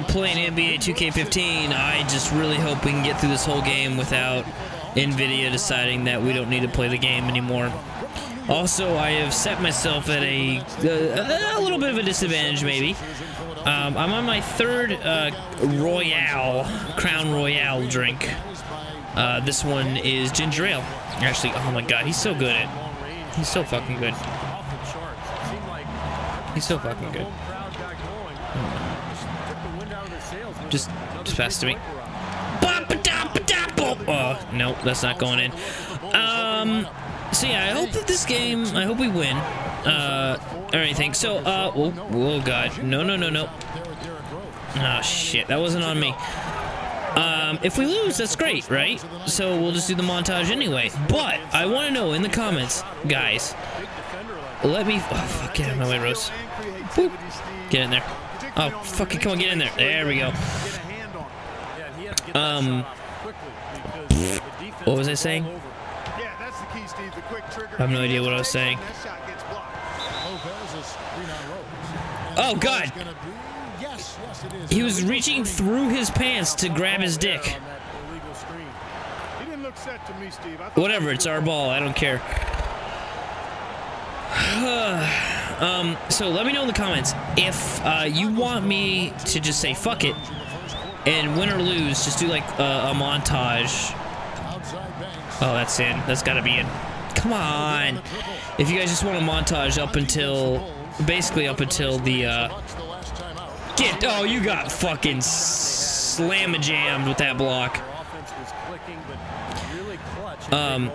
are playing NBA 2K15. I just really hope we can get through this whole game without NVIDIA deciding that we don't need to play the game anymore. Also, I have set myself at a, a, a little bit of a disadvantage, maybe. Um, I'm on my third uh, Royal, Crown Royal drink. Uh, this one is ginger ale. Actually, oh my god, he's so good at He's so fucking good. He's so fucking good. Just, just pass to me. Oh, no, that's not going in. Um, so yeah, I hope that this game, I hope we win. Uh, or anything. So, uh, oh, oh god. No, no, no, no. Oh shit, that wasn't on me. Um, if we lose, that's great, right? So we'll just do the montage anyway. But I want to know in the comments, guys. Let me. Oh fuck! Get out of my way, Rose. Boop. Get in there. Oh fucking come on, get in there. There we go. Um. What was I saying? I have no idea what I was saying. Oh god! He was reaching through his pants to grab his dick. Whatever, it's our ball. I don't care. um, so let me know in the comments if uh, you want me to just say fuck it and win or lose, just do like a montage. Oh, that's in. That's gotta be in. Come on. If you guys just want a montage up until, basically up until the, uh, get, oh, you got fucking slam jammed with that block. Um,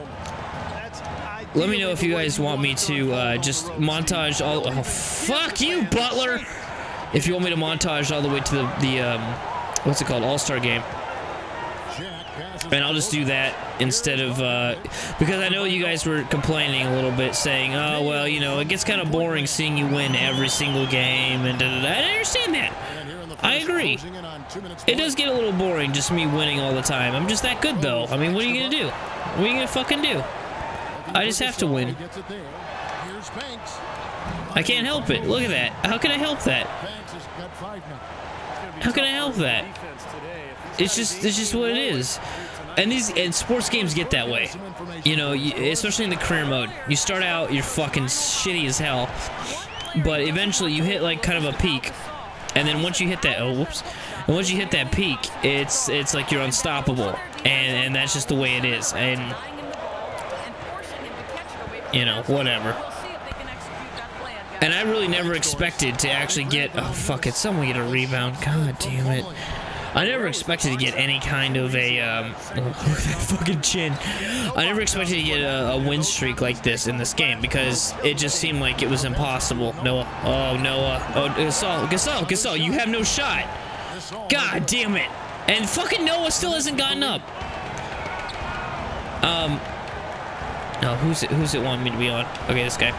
let me know if you guys want me to uh, just montage all. Oh, fuck you, Butler! If you want me to montage all the way to the the um, what's it called, All Star game, and I'll just do that instead of uh, because I know you guys were complaining a little bit, saying, "Oh well, you know, it gets kind of boring seeing you win every single game," and da, da, da. I understand that. I agree. It does get a little boring just me winning all the time. I'm just that good though. I mean, what are you gonna do? What are you gonna fucking do? I just have to win. I can't help it. Look at that. How can I help that? How can I help that? It's just it's just what it is. And these and sports games get that way. You know, especially in the career mode. You start out you're fucking shitty as hell, but eventually you hit like kind of a peak. And then once you hit that, oh whoops, and once you hit that peak, it's it's like you're unstoppable, and and that's just the way it is. And you know, whatever. And I really never expected to actually get, oh fuck it, someone get a rebound, god damn it. I never expected to get any kind of a, um, fucking chin. I never expected to get a, a, win streak like this in this game because it just seemed like it was impossible. Noah, oh Noah, oh Gasol, Gasol, Gasol, you have no shot. God damn it. And fucking Noah still hasn't gotten up. Um, no, who's it, who's it want me to be on? Okay, this guy.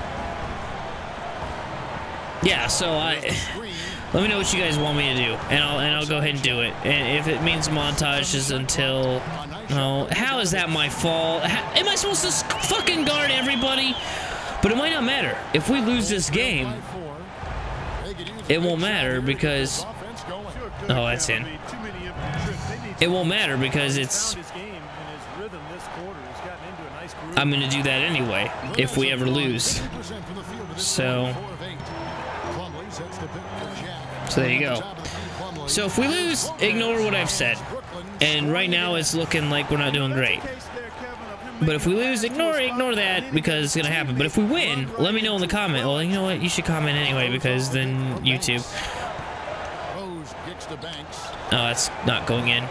Yeah, so I let me know what you guys want me to do, and I'll and I'll go ahead and do it. And if it means montages until, no, how is that my fault? How, am I supposed to fucking guard everybody? But it might not matter if we lose this game. It won't matter because, oh, that's in. It won't matter because it's I'm going to do that anyway if we ever lose. So, so there you go. So if we lose, ignore what I've said. And right now it's looking like we're not doing great. But if we lose, ignore ignore that because it's gonna happen. But if we win, let me know in the comment. Well, you know what? You should comment anyway because then YouTube. Oh, that's not going in.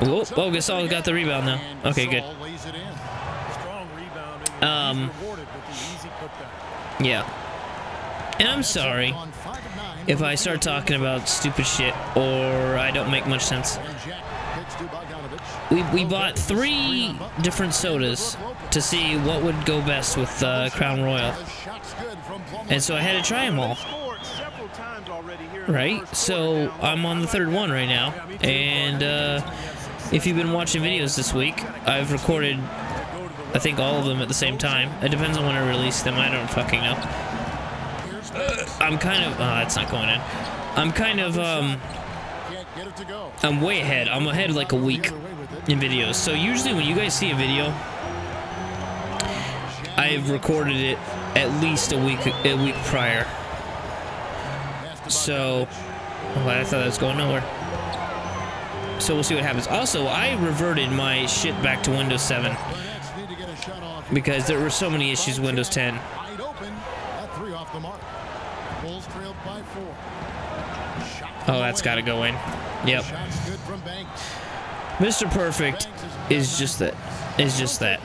Oh Gasol got the rebound now. Okay, good. Um, yeah. And I'm sorry if I start talking about stupid shit or I don't make much sense. We, we bought three different sodas to see what would go best with uh, Crown Royal. And so I had to try them all. Right? So I'm on the third one right now. And uh, if you've been watching videos this week, I've recorded I think all of them at the same time. It depends on when I release them. I don't fucking know. I'm kind of... Oh, that's not going in. I'm kind of um, I'm way ahead. I'm ahead like a week in videos. So usually when you guys see a video, I've recorded it at least a week a week prior. So, oh, I thought that was going nowhere. So we'll see what happens. Also, I reverted my shit back to Windows 7 because there were so many issues with Windows 10. Oh, that's got to go in. Yep. Mr. Perfect is just that. Is just that.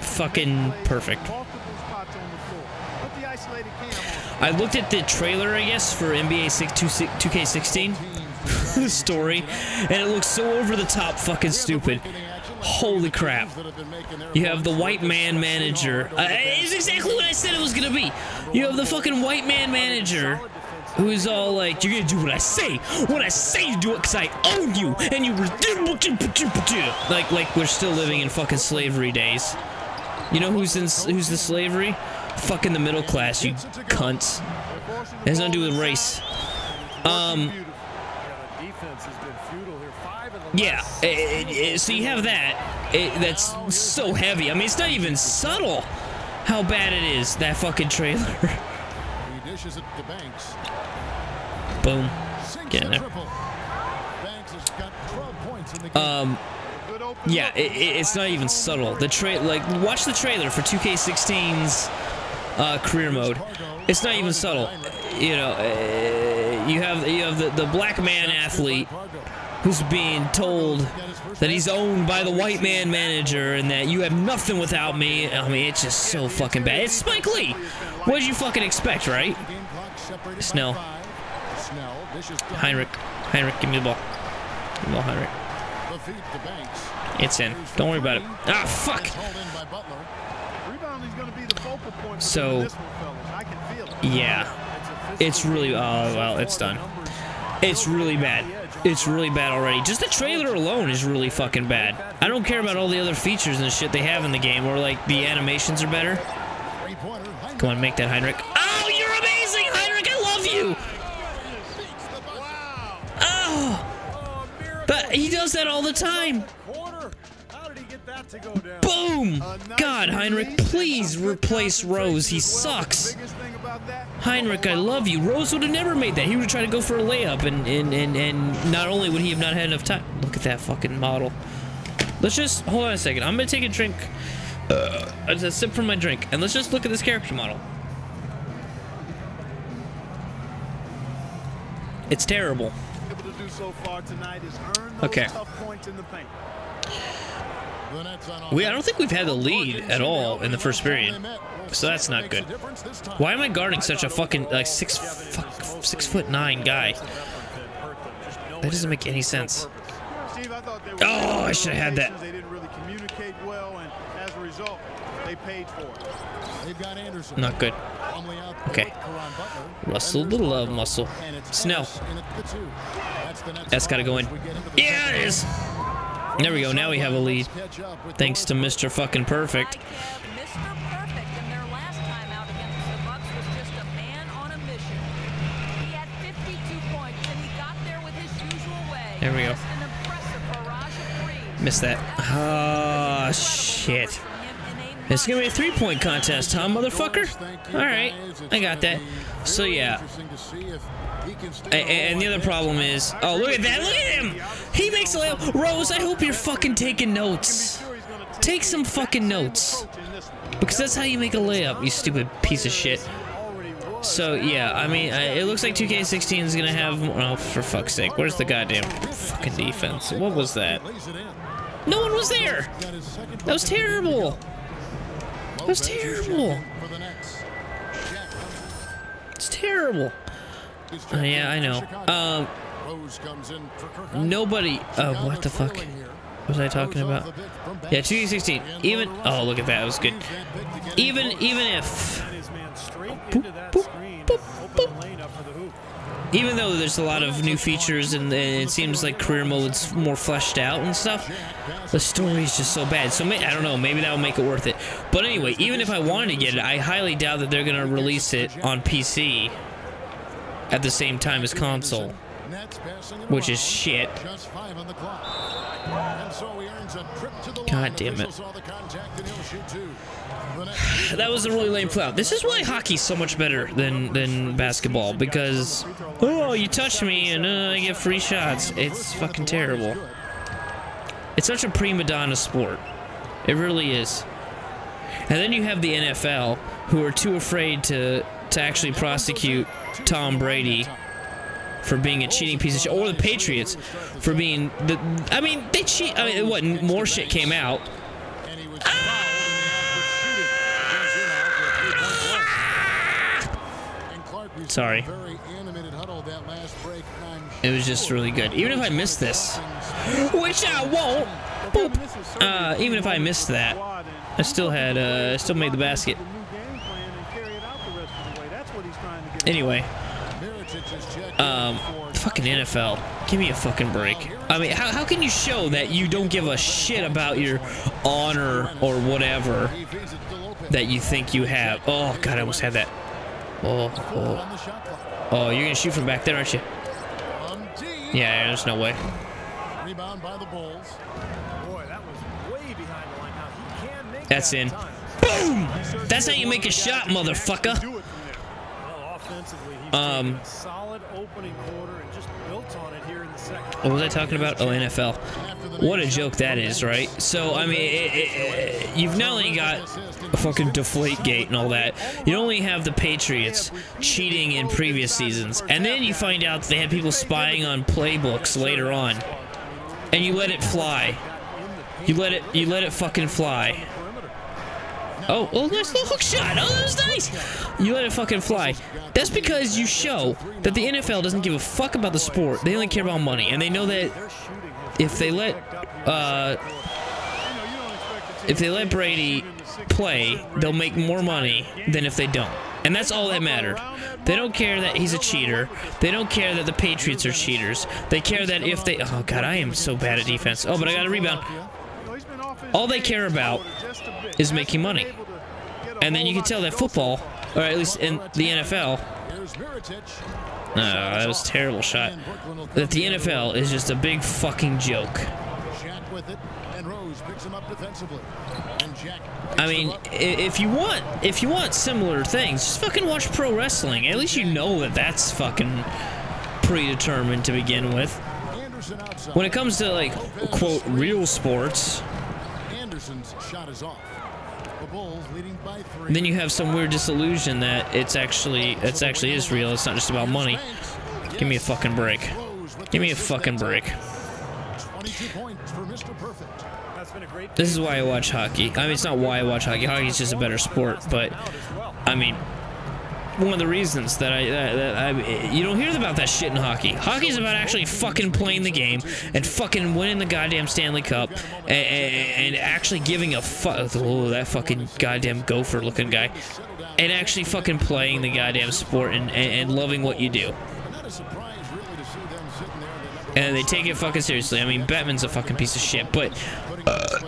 Fucking perfect. I looked at the trailer, I guess, for NBA 6, 2K16 story, and it looks so over the top fucking stupid. Holy crap. You have the white man manager. Uh, it's exactly what I said it was gonna be. You have the fucking white man manager who's all like, you're gonna do what I say. What I say you do it because I own you. And you like like we're still living in fucking slavery days. You know who's in who's the slavery? Fucking the middle class, you cunts. It has nothing to do with race. Um yeah, it, it, it, so you have that. that's so heavy. I mean, it's not even subtle how bad it is, that fucking trailer. Boom. Get in there. Um, yeah, it's not even subtle. The tra like, watch the trailer for 2K16's uh, career mode. It's not even subtle. You know, uh, you have you have the, the black man athlete who's being told that he's owned by the white man manager and that you have nothing without me. I mean, it's just so fucking bad. It's Spike Lee. What did you fucking expect, right? Snell. Hinrich. Hinrich, give me the ball. Give me the ball, Hinrich. It's in. Don't worry about it. Ah, fuck! So, yeah. It's really, oh, well, it's done. It's really bad. It's really bad already. Just the trailer alone is really fucking bad. I don't care about all the other features and shit they have in the game, or like the animations are better. Come on, make that Hinrich. Oh, you're amazing, Hinrich! I love you! Oh! But he does that all the time. Boom! God, Hinrich, please replace Rose. He sucks. Hinrich, I love you. Rose would have never made that. He would have tried to go for a layup, and, and, and, and not only would he have not had enough time. Look at that fucking model. Let's just, hold on a second. I'm going to take a drink, uh, a sip from my drink, and let's just look at this character model. It's terrible. Okay. We, I don't think we've had the lead at all in the first period, so that's not good. Why am I guarding such a fucking like six fuck, six foot nine guy? That doesn't make any sense. Oh, I should have had that. Not good. Okay. Russell the love muscle. Snell. That's got to go in. Yeah, it is. There we go. Now we have a lead. Thanks to Mr. Fucking Perfect. There we go. Missed that. Oh, shit. It's gonna be a three-point contest, huh, motherfucker? Alright, I got that. So, yeah. And the other problem is, oh, look at that, look at him! He makes a layup. Rose, I hope you're fucking taking notes. Take some fucking notes. Because that's how you make a layup, you stupid piece of shit. So, yeah, I mean, it looks like 2K16 is gonna have, oh, for fuck's sake, where's the goddamn fucking defense? What was that? No one was there! That was terrible! That was terrible! It's terrible. Uh, yeah, I know. Um, nobody. Oh, what the fuck? Was I talking about? Yeah, 2K16. Even. Oh, look at that. It was good. Even, even if. Boop, boop, boop, even though there's a lot of new features and, it seems like career mode's more fleshed out and stuff, the story is just so bad. So I don't know, maybe that'll make it worth it. But anyway, even if I wanted to get it, I highly doubt that they're gonna release it on PC at the same time as console, which is shit. God damn it. That was a really lame foul. This is why hockey's so much better than, than basketball, because, oh, you touch me and uh, I get free shots. It's fucking terrible. It's such a prima donna sport. It really is. And then you have the NFL, who are too afraid to, to actually prosecute Tom Brady for being a cheating piece of shit, or the Patriots for being the. I mean, they cheat. I mean, what more shit came out? Sorry. It was just really good. Even if I missed this, which I won't. Uh, even if I missed that, I still had. Uh, I still made the basket. Anyway. Um, fucking NFL. Give me a fucking break. I mean, how, how can you show that you don't give a shit about your honor or whatever that you think you have? Oh, God, I almost had that. Oh, oh. Oh, you're going to shoot from back there, aren't you? Yeah, there's no way. Rebound by the Bulls. Boy, that was way behind the line. Now he can make That's in. Boom! That's how you make a shot, motherfucker. Um, solid opening quarter and just built on it here in the second. What was I talking about? Oh, NFL. What a joke that is, right? So, I mean, it, it, it, you've not only got a fucking deflate gate and all that, you only have the Patriots cheating in previous seasons, and then you find out they had people spying on playbooks later on, and you let it fly. You let it, you let it fucking fly. Oh, oh, nice little hook shot. Oh, that was nice. You let it fucking fly. That's because you show that the NFL doesn't give a fuck about the sport. They only care about money. And they know that if they let, uh, if they let Brady play, they'll make more money than if they don't. And that's all that mattered. They don't care that he's a cheater. They don't care that the Patriots are cheaters. They care that if they... Oh, God, I am so bad at defense. Oh, but I got a rebound. All they care about is making money. And then you can tell that football, or at least in the NFL, no, that was a terrible shot. That the NFL is just a big fucking joke. I mean, if you want, if you want similar things, just fucking watch pro wrestling. At least you know that that's fucking predetermined to begin with. When it comes to like quote real sports, Anderson's shot is off. The Bulls leading by three. Then you have some weird disillusion that it's actually it's actually is real. It's not just about money. Give me a fucking break. Give me a fucking break. This is why I watch hockey. I mean, it's not why I watch hockey. Hockey's just a better sport, but I mean, one of the reasons that I, that, that I, you don't hear about that shit in hockey. Hockey's about actually fucking playing the game and fucking winning the goddamn Stanley Cup and, and, actually giving a fuck. Oh, that fucking goddamn gopher looking guy. And actually fucking playing the goddamn sport and, and, and loving what you do. And they take it fucking seriously. I mean, Bettman's a fucking piece of shit, but uh,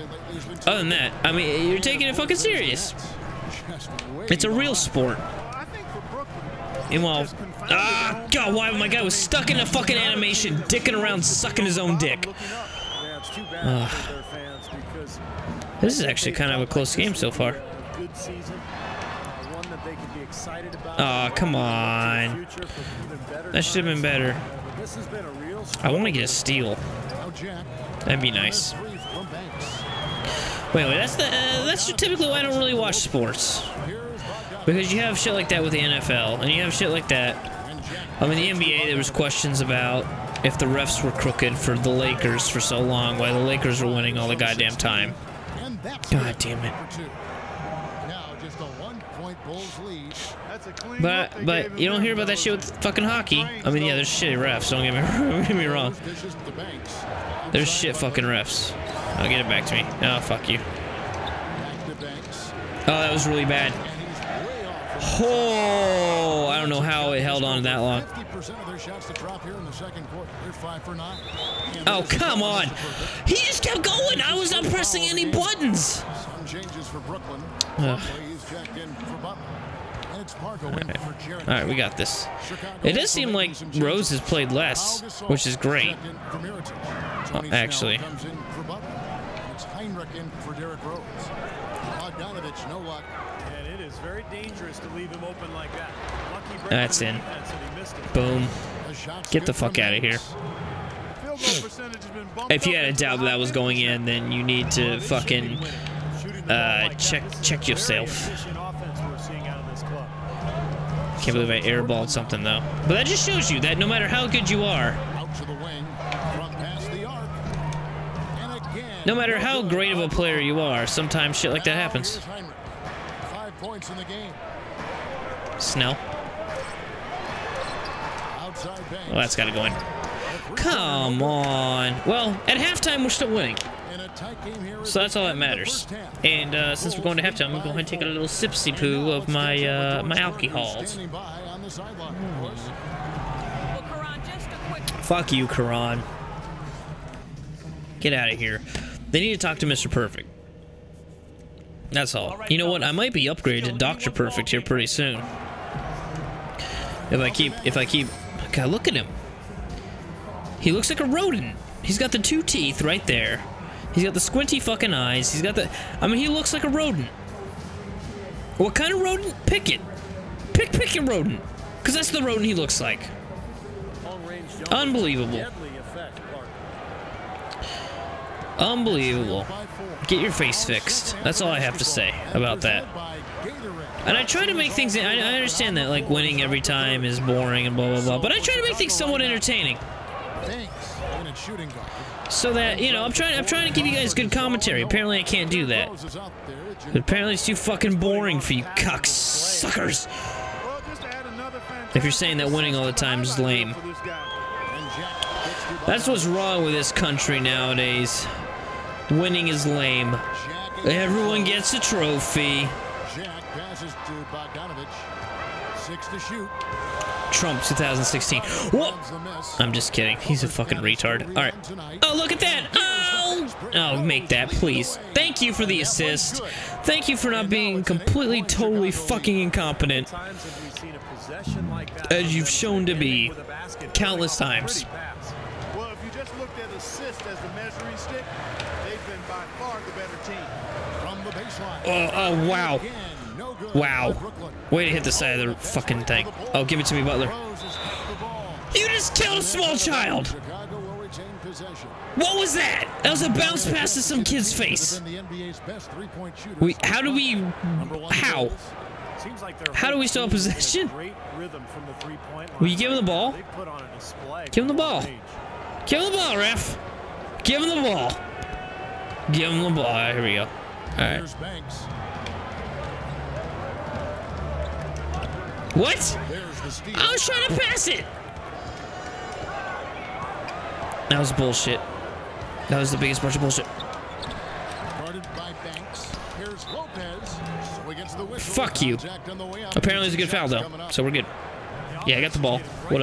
other than that, I mean, you're taking it fucking serious. It's a real sport. Meanwhile, ah, God, why my guy was stuck in a fucking animation, dicking around, sucking his own dick. Uh, this is actually kind of a close game so far. Oh, come on. That should have been better. I want to get a steal. That'd be nice. Wait, wait, that's the uh, that's typically why I don't really watch sports. Because you have shit like that with the NFL, and you have shit like that. I mean, the NBA, there was questions about if the refs were crooked for the Lakers for so long, why the Lakers were winning all the goddamn time. God damn it. But but you don't hear about that shit with fucking hockey. I mean, yeah, there's shitty refs. Don't get me, don't get me wrong. There's shit fucking refs. I'll get it back to me. Oh, fuck you. Oh, that was really bad. Oh, I don't know how it held on that long. Oh, come on. He just kept going. I was not pressing any buttons. All right, we got this. It does seem like Rose has played less, which is great. Oh, actually. It's Hinrich in for Derrick Rose. Bogdanovich, no luck. And it is very dangerous to leave him open like that. That's in. Boom. Get the fuck out of here. If you had a doubt that, that was going in, then you need to fucking uh, check check yourself. Can't believe I airballed something though. But that just shows you that no matter how good you are, no matter how great of a player you are, sometimes shit like that happens. Snell. Well, that's got to go in. Come on. Well, at halftime, we're still winning. So that's all that matters. And uh, since we're going to halftime, I'm going to go ahead and take a little sipsy poo of my uh, my alcohols. Fuck you, Karan. Get out of here. They need to talk to Mr. Perfect. That's all. You know what? I might be upgraded to Dr. Perfect here pretty soon. If I keep, if I keep, God, look at him. He looks like a rodent. He's got the two teeth right there. He's got the squinty fucking eyes. He's got the, I mean, he looks like a rodent. What kind of rodent? Pick it. Pick, pick a rodent. Because that's the rodent he looks like. Unbelievable. Unbelievable. Get your face fixed. That's all I have to say about that. And I try to make things, I, understand that like winning every time is boring and blah blah blah, but I try to make things somewhat entertaining. So that, you know, I'm trying I'm trying to give you guys good commentary. Apparently I can't do that. But apparently it's too fucking boring for you cocksuckers. If you're saying that winning all the time is lame. That's what's wrong with this country nowadays. Winning is lame. Everyone gets a trophy. Trump 2016. What? I'm just kidding. He's a fucking retard. All right. Oh, look at that. Oh, oh, make that, please. Thank you for the assist. Thank you for not being completely, totally fucking incompetent. As you've shown to be countless times. Well, if you just looked at assist as the measuring stick, they've been by far the better team. From the baseline. Oh, oh, wow. Wow. Way to hit the side of the fucking thing. Oh, give it to me, Butler. You just killed a small child! What was that? That was a bounce pass to some kid's face. We, how do we, how? How do we still have possession? Will you give him the ball? Give him the ball. Give him the ball, ref. Give him the ball. Give him the ball. Right, here we go. All right. What? I was trying to pass it. That was bullshit. That was the biggest bunch of bullshit. Fuck you. Apparently it's a good foul though, so we're good. Yeah, I got the ball. What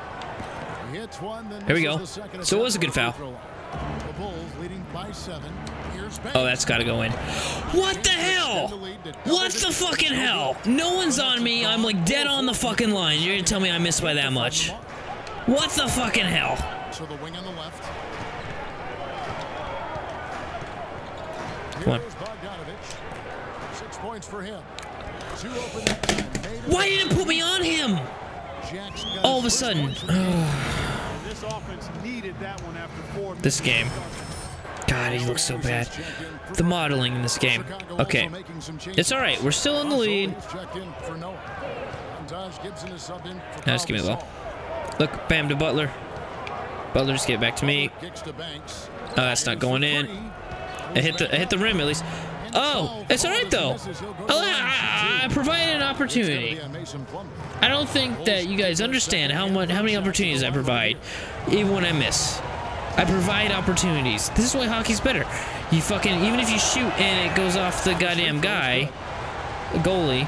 Here we go. So it was a good foul. Oh, that's got to go in. What the hell? What the fucking hell? No one's on me. I'm like dead on the fucking line. You're gonna tell me I missed by that much? What the fucking hell? So the wing on the left. Come on. Six points for him. Why didn't it put me on him? All of a sudden. this game. God, he looks so bad. The modeling in this game. Okay. It's alright. We're still in the lead. Now just give me the ball. Look, bam to Butler. Butler just get back to me. Uh, oh, that's not going in. I hit the I hit the rim at least. Oh, it's all right though. I, I, I an opportunity. I don't think that you guys understand how much, how many opportunities I provide, even when I miss. I provide opportunities. This is why hockey's better. You fucking, even if you shoot and it goes off the goddamn guy, the goalie,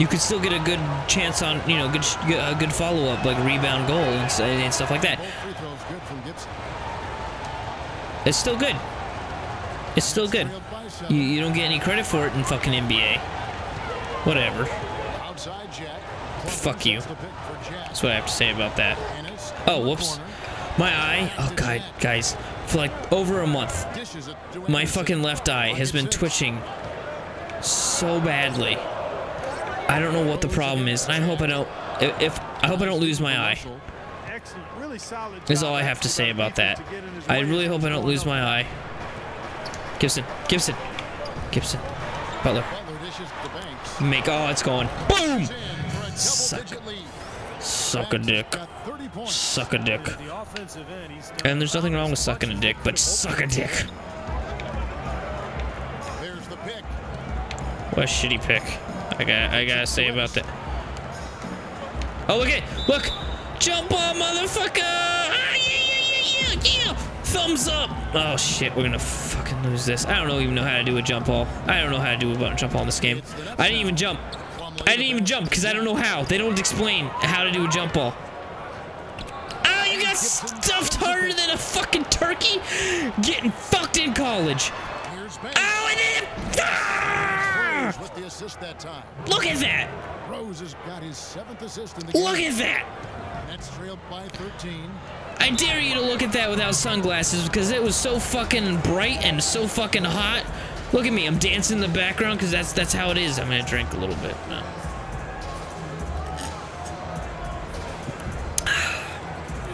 you could still get a good chance on, you know, good a good follow up, like rebound goal and, and stuff like that. It's still good. It's still good. You, you don't get any credit for it in fucking NBA. Whatever. Fuck you. That's what I have to say about that. Oh, whoops. My eye. Oh, God, guys. For like over a month, my fucking left eye has been twitching so badly. I don't know what the problem is. I hope I don't. If I hope I don't lose my eye. Is all I have to say about that. I really hope I don't lose my eye. Gibson, Gibson, Gibson, Butler. Make. Oh, it's going. Boom. Suck. Suck a dick. Suck a dick. And there's nothing wrong with sucking a dick, but suck a dick. What a shitty pick. I got I gotta say about that. Oh look at look! Jump on motherfucker! Ah, yeah, yeah, yeah! Thumbs up! Oh shit, we're gonna fucking lose this. I don't even know how to do a jump ball. I don't know how to do a button jump ball in this game. I didn't even jump. I didn't even jump because I don't know how. They don't explain how to do a jump ball. Oh, you got stuffed harder than a fucking turkey? Getting fucked in college. Oh, and then... Ah! Look at that! Rose has got his seventh assist in the Look at that! That's trailed by 13. I dare you to look at that without sunglasses because it was so fucking bright and so fucking hot. Look at me, I'm dancing in the background because that's that's how it is. I'm gonna drink a little bit. No.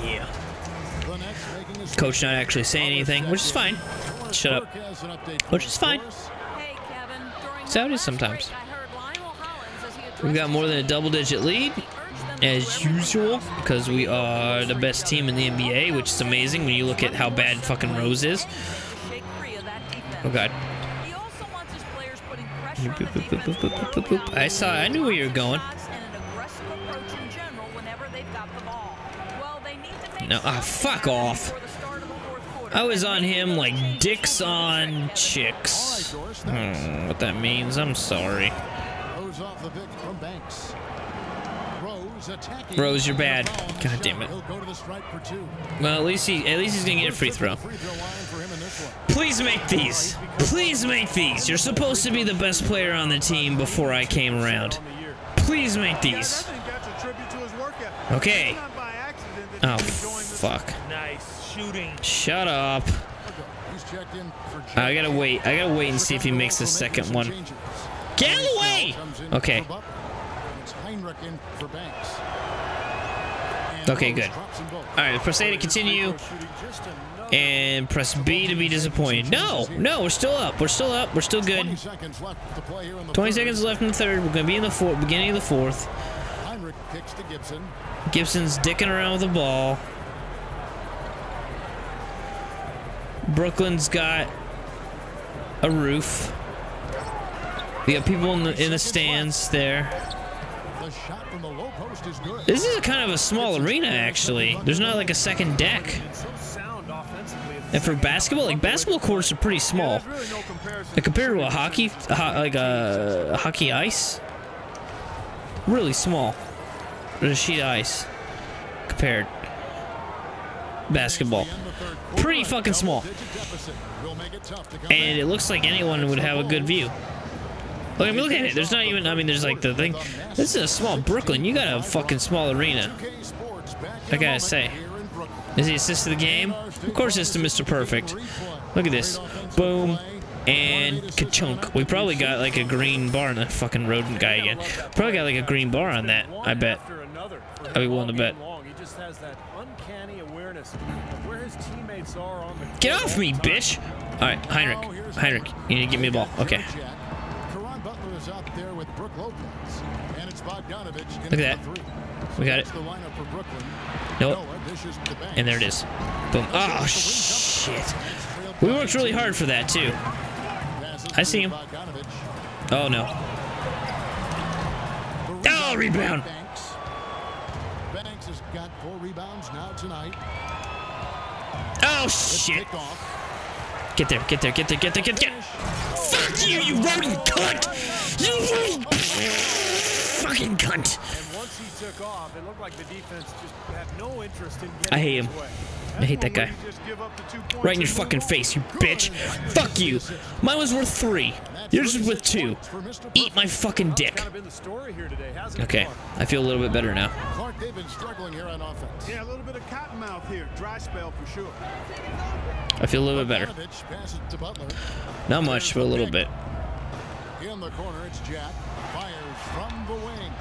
yeah. Coach not actually saying anything, which is fine. Shut up. Which is fine. How it is sometimes. We've got more than a double-digit lead, as usual, because we are the best team in the NBA, which is amazing when you look at how bad fucking Rose is. Oh god. I saw. I knew where you were going. No, ah, fuck off. I was on him like dicks on chicks. What that means, I'm sorry. Rose, you're bad. God damn it. Well, at least he, at least he's gonna get a free throw. Please make these. Please make these. You're supposed to be the best player on the team before I came around. Please make these. Okay. Oh, fuck. Shut up. I gotta wait. I gotta wait and see if he makes the second one. Get away! Okay. Okay, good. Alright, press A to continue. And press B to be disappointed. No, no, we're still up. We're still up. We're still good. 20 seconds left in the third. We're going to be in the fourth, beginning of the fourth. Gibson's dicking around with the ball. Brooklyn's got a roof. We got people in the in the stands there. This is a kind of a small arena, actually. There's not like a second deck. And for basketball, like basketball courts are pretty small. Like compared to a hockey, like a, a hockey ice, really small. There's a sheet ice compared. Basketball, pretty fucking small. And it looks like anyone would have a good view. Look, I mean, look at it. There's not even, I mean, there's like the thing. This is a small Brooklyn. You got a fucking small arena. I gotta say. Is he assist to the game? Of course it's to Mr. Perfect. Look at this. Boom. And ka-chunk. We probably got like a green bar on the fucking rodent guy again. Probably got like a green bar on that, I bet. I'd be willing to bet. Get off me, bitch! Alright, Hinrich. Hinrich, you need to give me a ball. Okay. Look at that. We got it. Nope. And there it is. Boom. Oh, shit. We worked really hard for that, too. I see him. Oh, no. Oh, rebound. Banks. Has got four rebounds now tonight. Oh, shit. Get there, get there, get there, get there, get there. Fuck you, you rodent cunt! You rodent fucking cunt! And once he took off, like the defense just had no interest in getting I hate him. I hate that guy. when you just give up the two points Right in your fucking face, you bitch. Fuck you. Mine was worth three. Yours is worth two. Eat my fucking dick. Kind of been the story here today, hasn't it? Okay, I feel a little bit better now. Clark, they've been struggling here on offense. Yeah, a little bit of cottonmouth here. Dry spell for sure. I feel a little bit better. Bogdanovich passes to Butler. Not much, but a little bit. In the corner, it's Jack. Fires from the wing.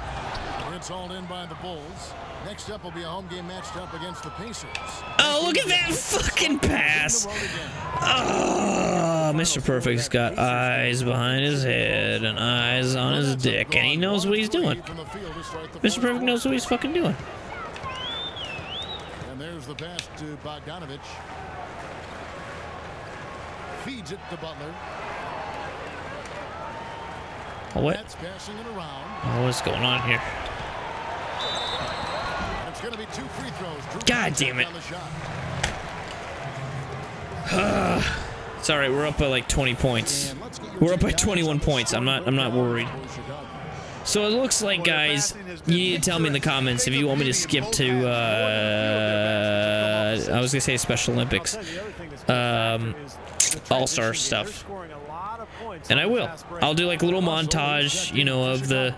It's hauled in by the Bulls. Next up will be a home game matched up against the Pacers. Oh, look at that fucking pass. On the road again. Oh, Mr. Perfect's got eyes behind his head and eyes on his dick, and he knows what he's doing. From the field to start the Mr. Perfect knows what he's fucking doing. And there's the pass to Bogdanovich. Feeds it to Butler. Oh, what? That's passing it around. Oh, what's going on here? It's going to be two free throws. Drew God Brees damn it. down the shot. It's all right. We're up by like 20 points. And let's get your We're up by 21 some of the points. I'm not. I'm not worried. So it looks like, guys, you need to tell me in the comments if you want me to skip to. Uh, I was gonna say Special Olympics. I'll tell you the other thing that's been a Um, factor is the All-Star stuff. Scoring a lot of points And I will. I'll do like a little montage, you know, of the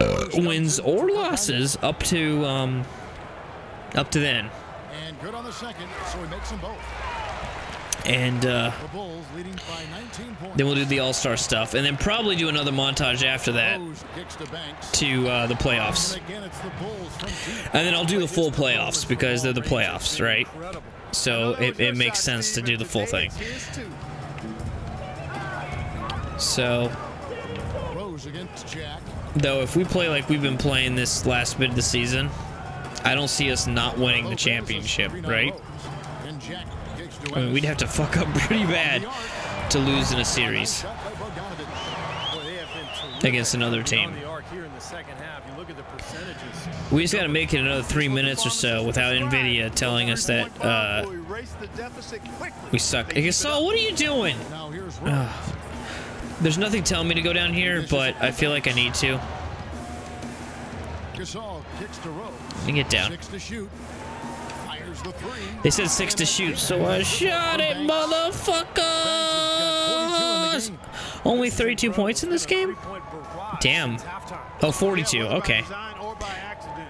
uh, wins or losses up to um, up to then, And good on the second, so he makes them both. and uh, The Bulls leading by 19 points. then we'll do the All Star stuff, and then probably do another montage after that to uh, the playoffs, And again, it's the Bulls from and then I'll do the full playoffs because they're the playoffs, right? So it, it makes sense to do the full thing. So. Rose against Jack. Though if we play like we've been playing this last bit of the season, I don't see us not winning the championship, right? Rose. And Jack kicks to I mean, we'd have to fuck up pretty bad to lose in a series Shot by Bogdanovich. Boy, they have been terrific against another team. on the arc here in the second half. You look at the percentages. We just got to make it another three minutes or so without Nvidia telling us that uh, we suck. Hey, Gasol, what are you doing? There's nothing telling me to go down here, but I feel like I need to. Gasol kicks to Rose. Get down. Six to shoot. Fires the three. They said six to shoot, so I shot it, motherfuckers! Only 32 points in this game? Damn. Oh, 42. Okay.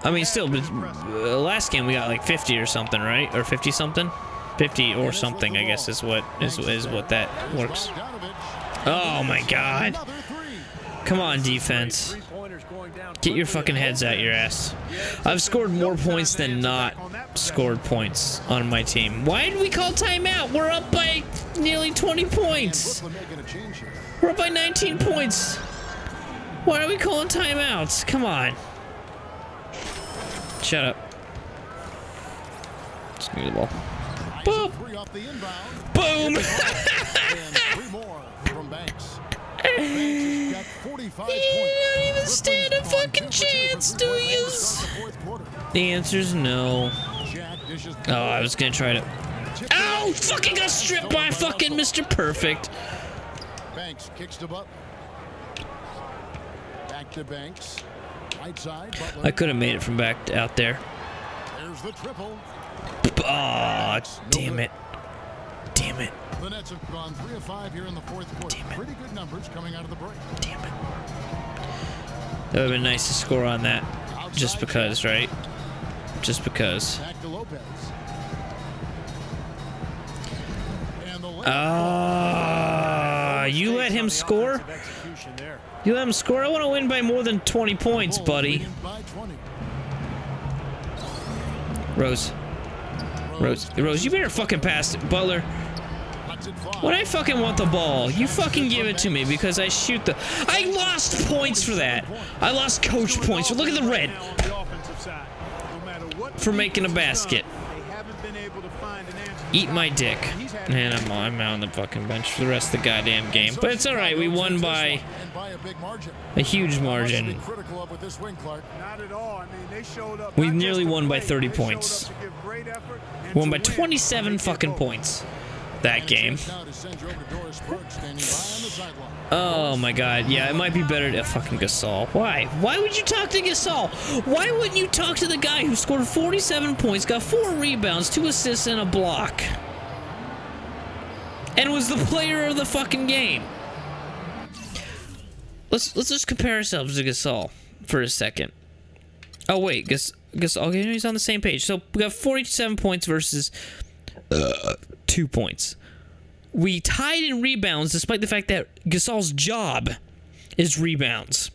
I mean, still, but uh, last game we got like 50 or something, right? Or 50 something? 50 or something, I guess is what is is what that works. Oh my god. Come on, defense. Three-pointers going down Get your fucking heads out your ass. I've scored more points than not scored points on my team. Why did we call timeout? We're up by nearly 20 points. Brooklyn making a change here. We're up by 19 points. Why are we calling timeouts? Come on. Shut up. Just give me the ball. Boop. Three off the inbound. Boom. 45 You don't even stand a fucking two for two for chance, do you? lead to start the fourth quarter. The answer's no. Oh, I was gonna try to. Ow! Fucking got stripped by fucking Mr. Perfect. Banks kicks to Butler. Back to Banks. Right side, I could have made it from back out there. There's the triple. Aw, damn it. Damn it. The Nets have gone three of five here in the fourth quarter. Damn it. Pretty good numbers coming out of the break. Damn it. That would have been nice to score on that. Just because, right? Just because. Back to Lopez. And the layup. Ah, you let him score? Offensive execution there. You let him score? I want to win by more than 20 points, buddy. leading by 20. Rose. Rose. Rose, you better fucking pass it. Butler. When I fucking want the ball, you fucking give it to me because I shoot the. I lost points for that. I lost coach points. Look at the red for making a basket. Eat my dick. And I'm, I'm out on the fucking bench for the rest of the goddamn game. But it's alright, we won by a huge margin. We nearly won by 30 points. Won by 27 fucking points that game. Oh my god, yeah, it might be better to fucking Gasol. Why? Why would you talk to Gasol? Why wouldn't you talk to the guy who scored 47 points, got four rebounds, two assists, and a block? And was the player of the fucking game. Let's let's just compare ourselves to Gasol for a second. Oh wait, Gas Gasol. He's on the same page. So we got 47 points versus uh, two points we tied in rebounds despite the fact that Gasol's job is rebounds.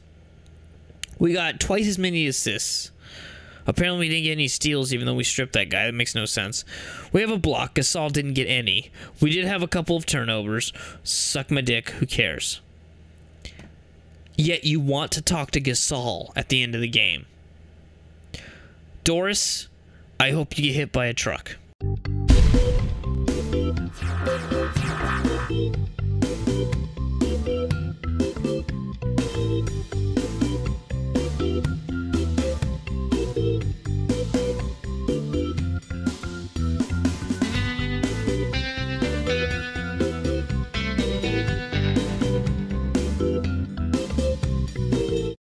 We got twice as many assists. Apparently, we didn't get any steals, even though we stripped that guy. That makes no sense. We have a block. Gasol didn't get any. We did have a couple of turnovers. Suck my dick. Who cares? Yet you want to talk to Gasol at the end of the game. Doris, I hope you get hit by a truck. Thank you.